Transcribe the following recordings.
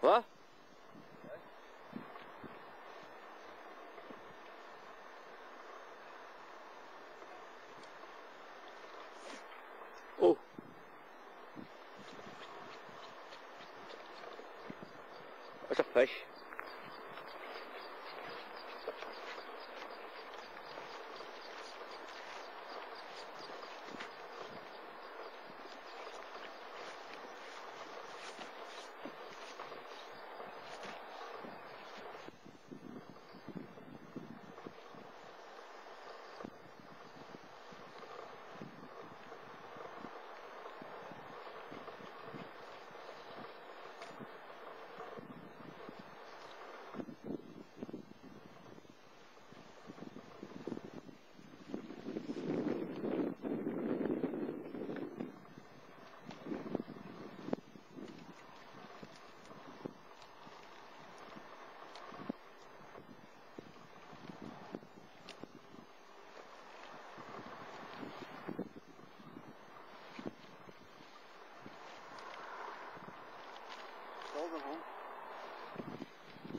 What? Oh. That's a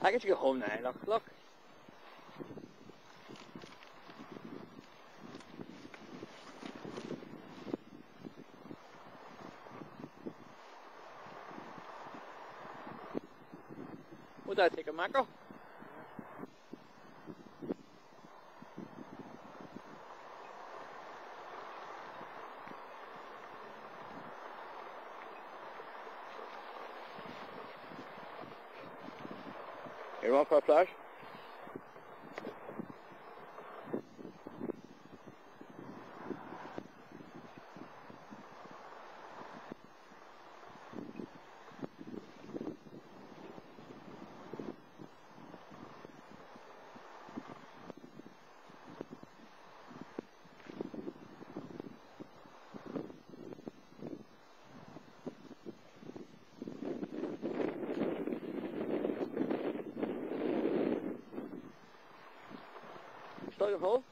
I get to go home now. Look, look. Would I take a mackerel? You want Start your hole.